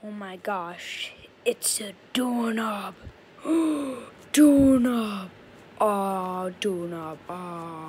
Oh my gosh, it's a doorknob. doorknob. Oh, doorknob. Oh.